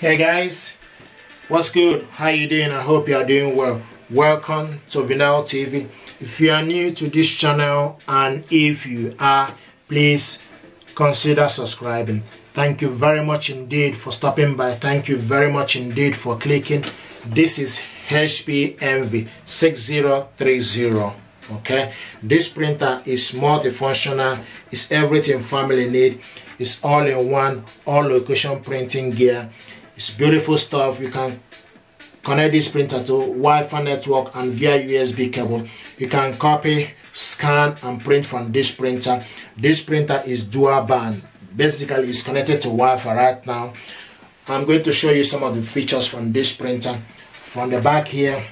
Hey guys, what's good? How you doing? I hope you are doing well. Welcome to Vinnel TV. If you are new to this channel and if you are, please consider subscribing. Thank you very much indeed for stopping by. Thank you very much indeed for clicking. This is HP Envy 6030 okay this printer is multifunctional it's everything family need it's all in one all location printing gear it's beautiful stuff. You can connect this printer to Wi-Fi network and via USB cable. You can copy scan and print from this printer. This printer is dual band. Basically it's connected to Wi-Fi right now. I'm going to show you some of the features from this printer. From the back here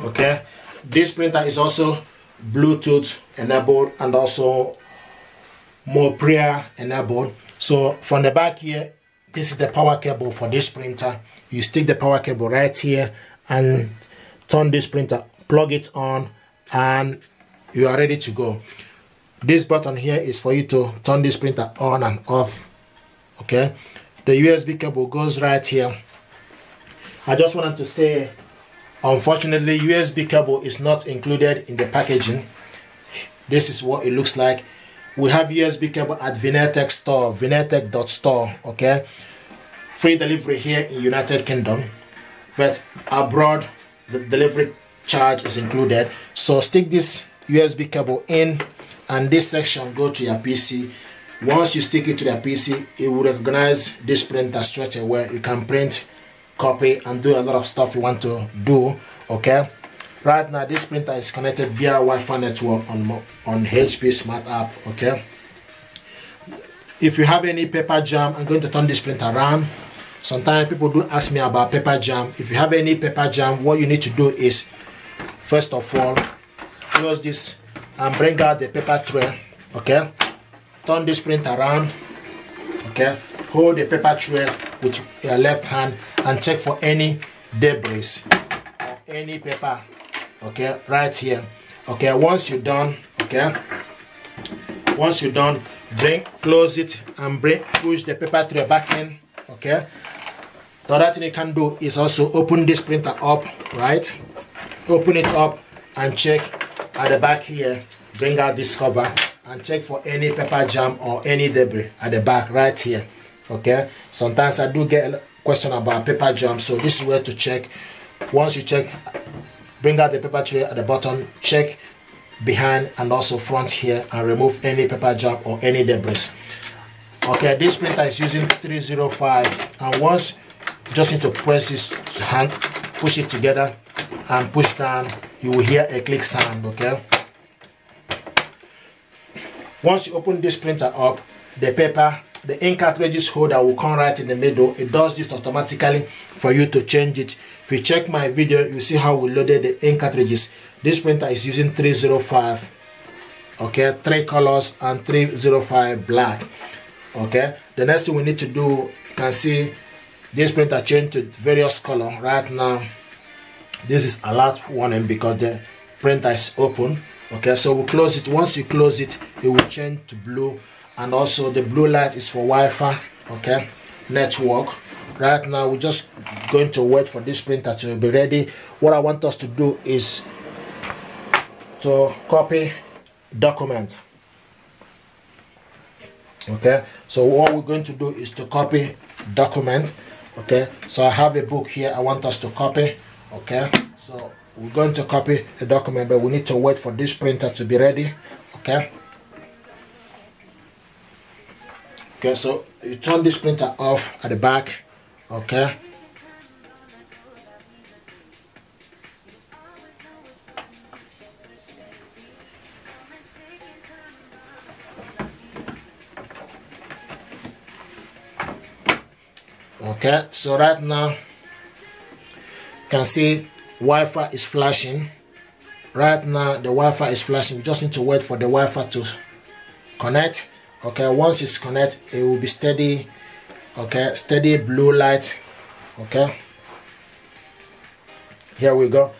okay? This printer is also Bluetooth enabled and also Mopria enabled. So from the back here this is the power cable for this printer. You stick the power cable right here and turn this printer plug it on and you are ready to go. This button here is for you to turn this printer on and off okay? The USB cable goes right here. I just wanted to say unfortunately USB cable is not included in the packaging. This is what it looks like. We have USB cable at Vinneltech store vinneltech.store okay free delivery here in United Kingdom but abroad the delivery charge is included. So stick this USB cable in and this section go to your PC once you stick it to your PC it will recognize this printer straight away. You can print copy and do a lot of stuff you want to do okay? Right now this printer is connected via Wi-Fi network on on HP smart app okay? If you have any paper jam I'm going to turn this printer around sometimes people do ask me about paper jam. If you have any paper jam what you need to do is first of all close this and bring out the paper tray okay? Turn this printer around okay? Hold the paper tray with your left hand and check for any debris or any paper okay? Right here okay? Once you're done okay? Once you're done bring close it and bring push the paper tray back in okay the other thing you can do is also open this printer up right? Open it up and check at the back here bring out this cover and check for any paper jam or any debris at the back right here okay? Sometimes i do get a question about paper jam so this is where to check. Once you check bring out the paper tray at the bottom check behind and also front here and remove any paper jam or any debris. Okay this printer is using 305 and once just need to press this hand push it together and push down. You will hear a click sound okay? Once you open this printer up the paper the ink cartridges holder will come right in the middle. It does this automatically for you to change it. If you check my video you see how we loaded the ink cartridges. This printer is using 305 okay? Three colors and 305 black okay? The next thing we need to do you can see this printer changed to various color right now. This is alert warning because the printer is open okay? So we close it. Once you close it it will change to blue. And also the blue light is for Wi-Fi okay? Network. Right now we're just going to wait for this printer to be ready. What I want us to do is to copy document okay? So what we're going to do is to copy document okay? So I have a book here I want us to copy okay? So we're going to copy the document but we need to wait for this printer to be ready okay? Okay so you turn this printer off at the back okay okay so right now you can see Wi-Fi is flashing. Right now the Wi-Fi is flashing. We just need to wait for the Wi-Fi to connect. Okay once it's connect it will be steady. Okay steady blue light. Okay here we go.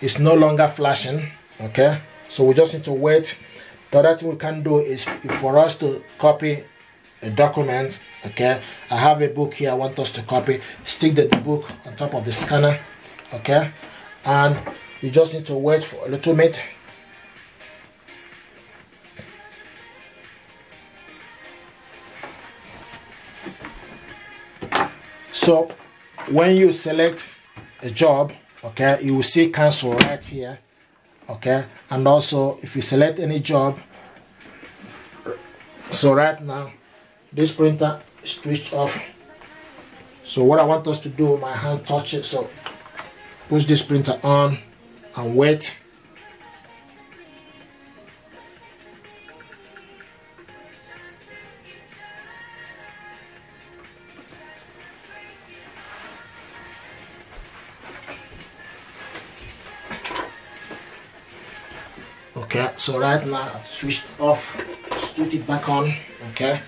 It's no longer flashing. Okay so we just need to wait. The other thing we can do is for us to copy a document okay? I have a book here i want us to copy. Stick the book on top of the scanner okay? And you just need to wait for a little bit so when you select a job okay you will see cancel right here okay? And also if you select any job so right now this printer switched off. So what I want us to do my hand touch it so push this printer on and wait. Okay so right now I've switched off switch it back on okay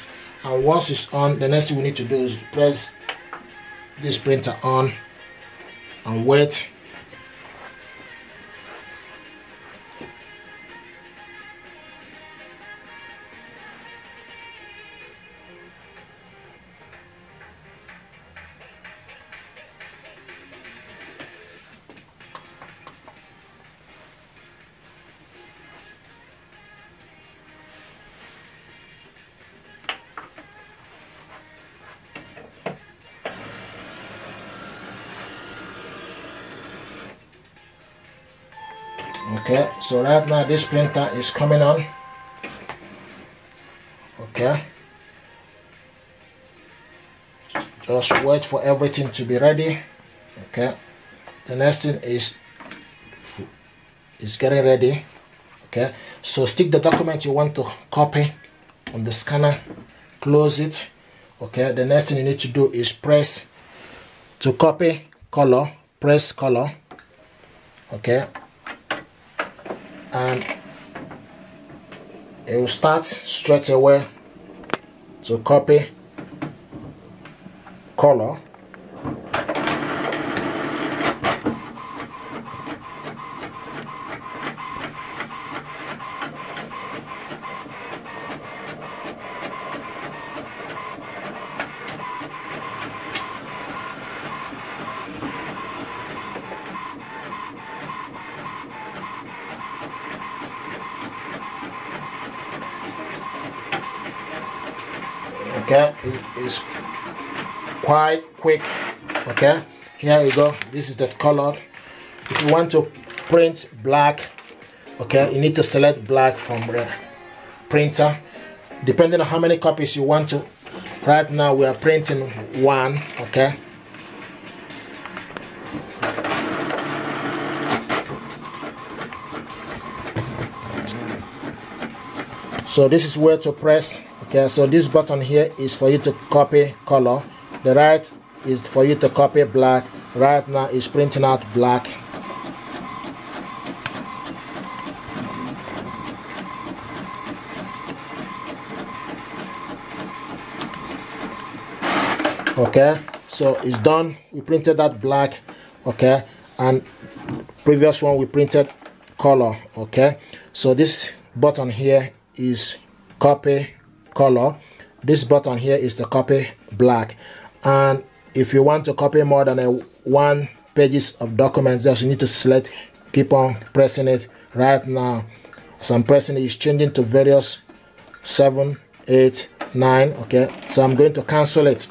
and once it's on the next thing we need to do is press this printer on and wait okay so right now this printer is coming on. Okay. Just wait for everything to be ready. Okay. The next thing is is getting ready. Okay. So stick the document you want to copy on the scanner. Close it. Okay. The next thing you need to do is press to copy color. Press color. Okay and it will start straight away to copy color okay? It's quite quick okay? Here you go. This is the color. If you want to print black okay you need to select black from the printer. Depending on how many copies you want to right now we are printing one okay? So this is where to press okay so this button here is for you to copy color. The right is for you to copy black. Right now is printing out black. Okay so it's done. We printed that black okay? And previous one we printed color okay? So this button here is copy color this button here is the copy black. And if you want to copy more than a one pages of documents just you need to select keep on pressing it. Right now as i'm pressing it, it's changing to various seven eight nine okay? So i'm going to cancel it.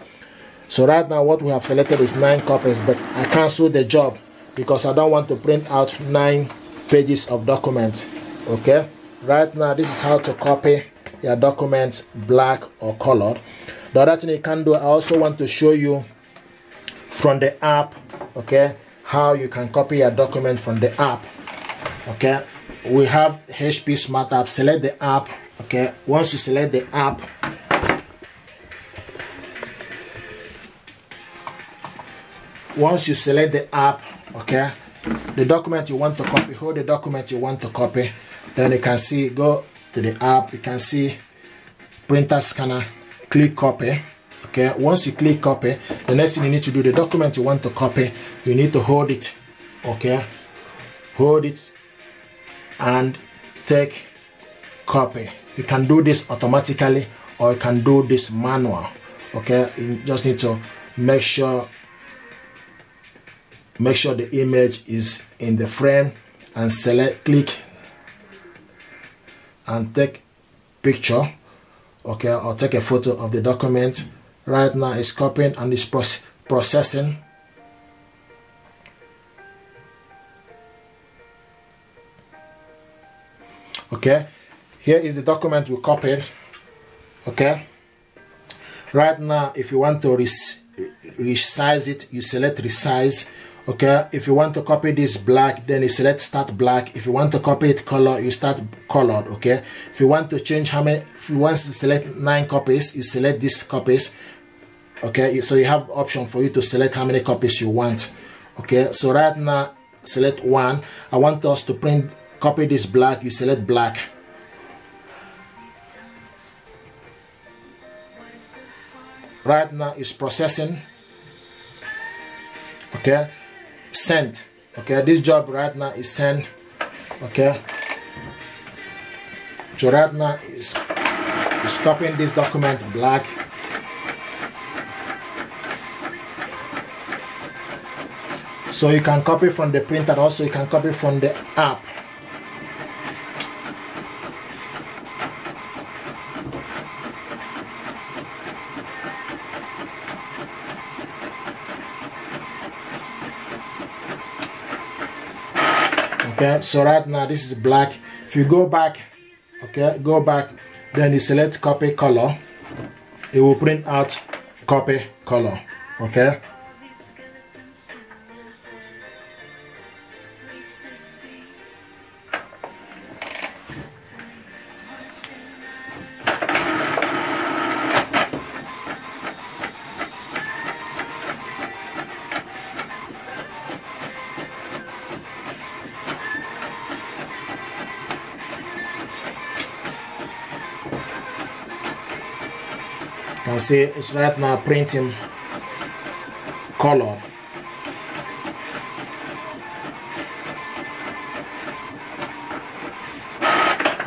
So right now what we have selected is nine copies but i cancel the job because i don't want to print out nine pages of documents okay? Right now this is how to copy your document black or colored. The other thing you can do i also want to show you from the app okay how you can copy your document from the app okay. We have hp smart app. Select the app okay. Once you select the app once you select the app okay the document you want to copy hold the document you want to copy then you can see go to the app you can see printer scanner uh, click copy okay? Once you click copy the next thing you need to do the document you want to copy you need to hold it okay? Hold it and take copy. You can do this automatically or you can do this manual okay? You just need to make sure make sure the image is in the frame and select click and take picture okay or take a photo of the document. Right now it's copying and it's processing. Okay here is the document we copied okay. Right now if you want to resize it you select resize okay? If you want to copy this black then you select start black. If you want to copy it color you start colored okay? If you want to change how many if you want to select nine copies you select these copies okay? So you have option for you to select how many copies you want okay? So right now select one. I want us to print copy this black you select black. Right now it's processing okay sent okay? This job right now is sent okay? So right now is is copying this document black. So you can copy from the printer also you can copy from the app okay? So right now this is black. If you go back okay go back then you select copy color. It will print out copy color okay can see? It's right now printing color.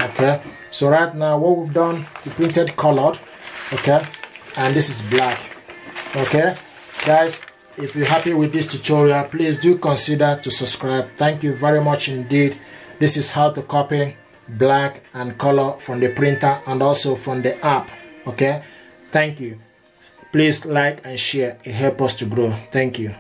Okay. So right now what we've done we printed colored. Okay. And this is black. Okay. Guys if you're happy with this tutorial please do consider to subscribe. Thank you very much indeed. This is how to copy black and color from the printer and also from the app. Okay Thank you. Please like and share. It helps us to grow. Thank you.